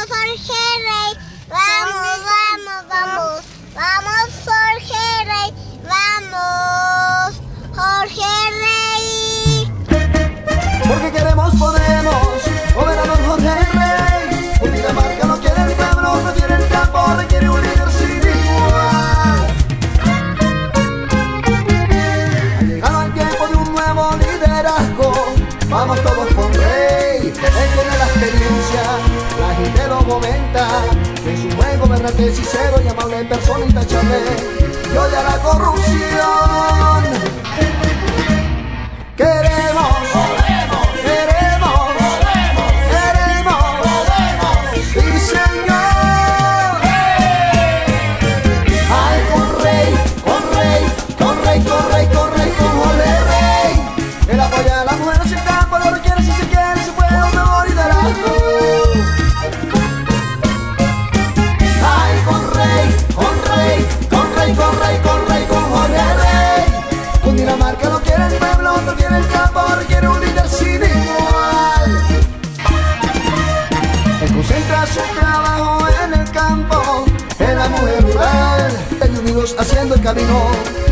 I'm sorry. sincero y amable persona intachable. Y odia la corrupción. haciendo el camino.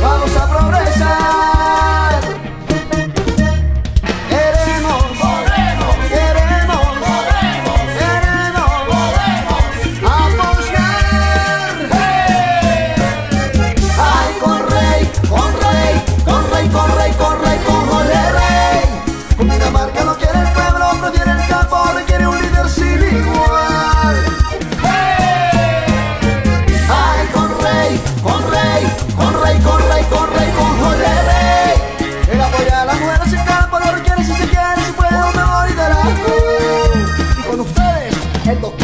vamos a progresar. objetos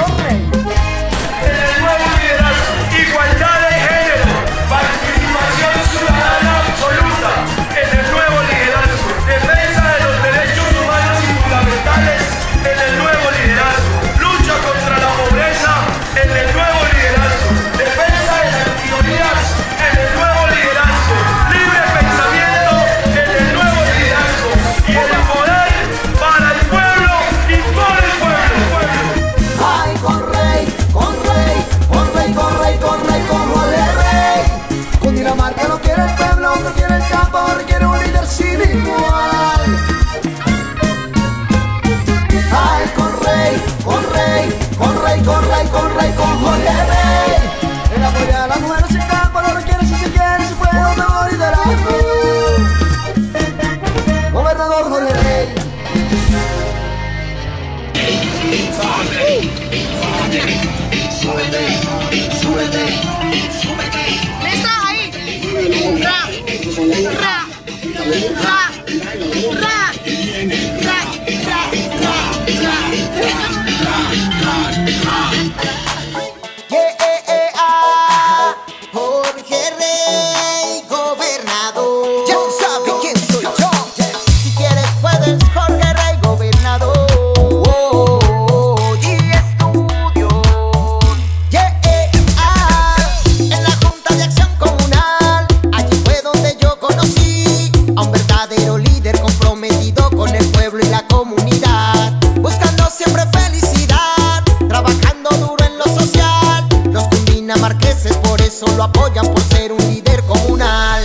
por eso lo apoyan por ser un líder comunal.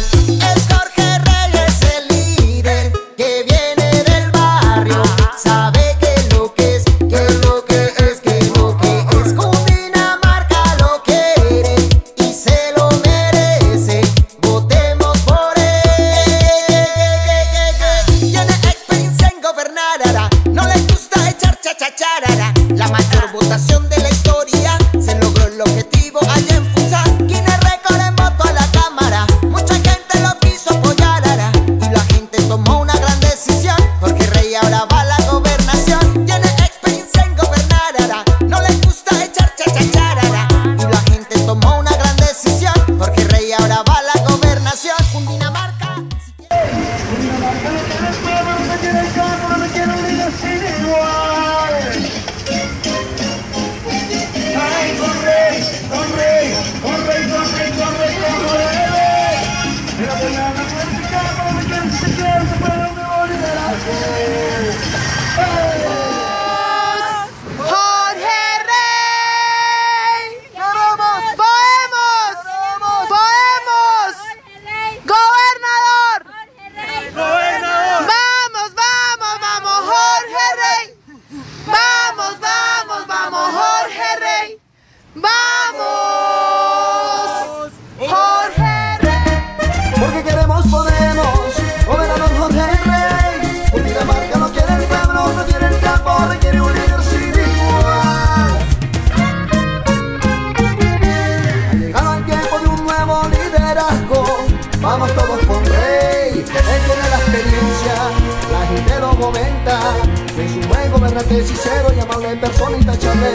Es un buen gobernante sincero y amable persona intachable.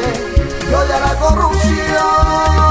Y odia la corrupción.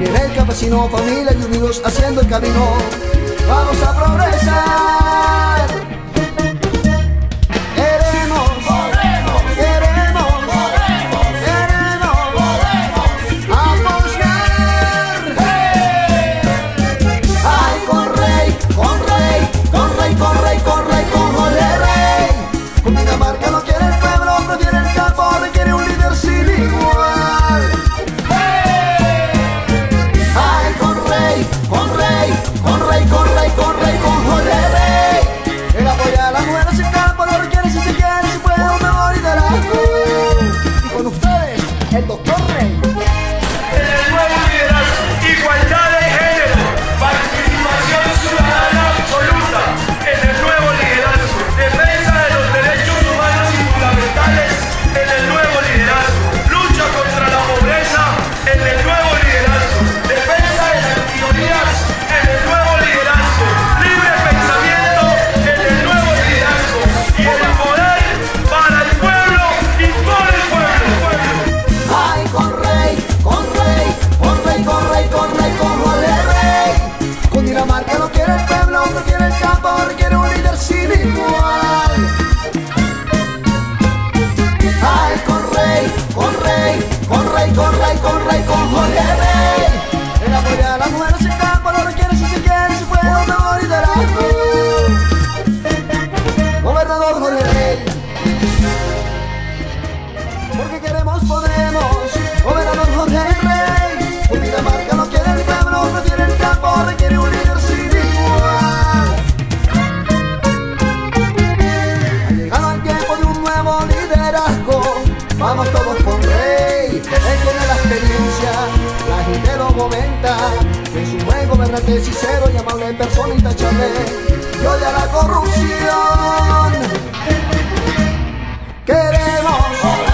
Viene el campesino, familia y unidos haciendo el camino. Vamos a progresar. objetos lo quiere el pueblo, lo quiere el campo, requiere un líder sin igual. Ay, con rey, con rey, con rey, con rey, con rey. Vamos todos con Rey, él tiene la experiencia, la gente lo comenta. Que es un buen gobernante sincero y amable persona intachable y odia la corrupción. Queremos.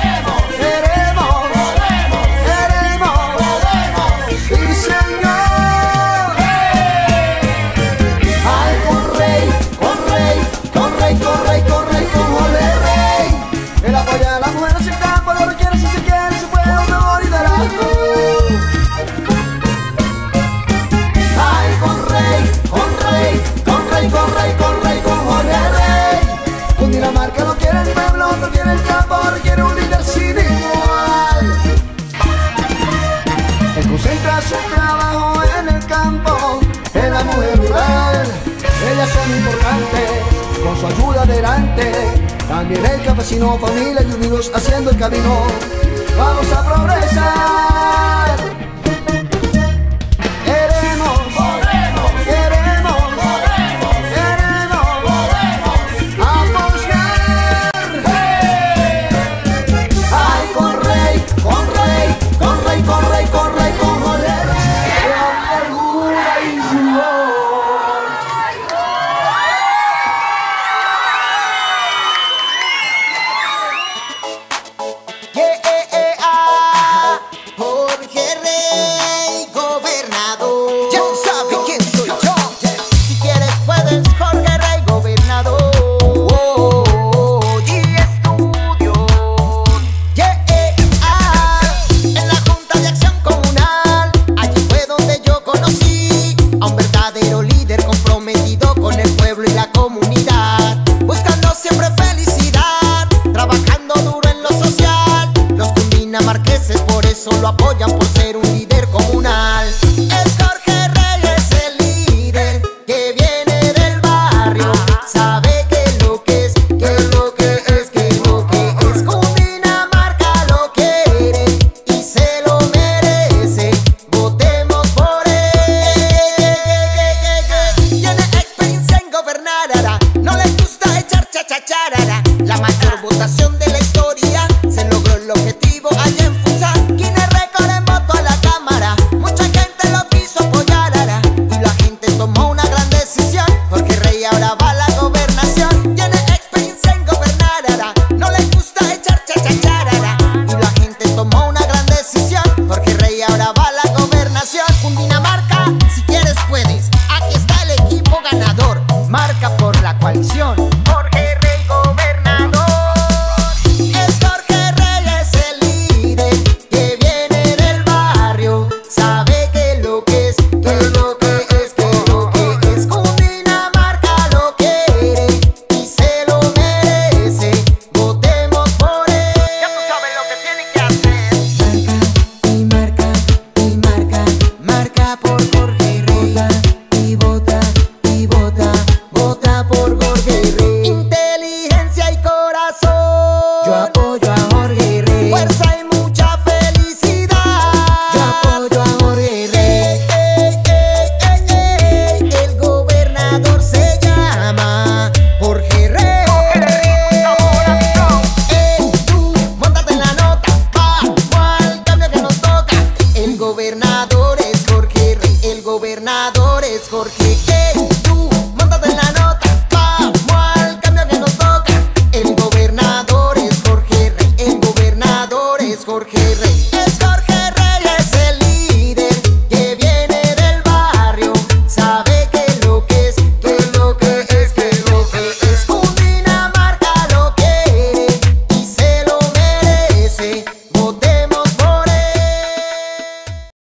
También el campesino, familia y unidos haciendo el camino. Vamos a progresar. representación de la historia.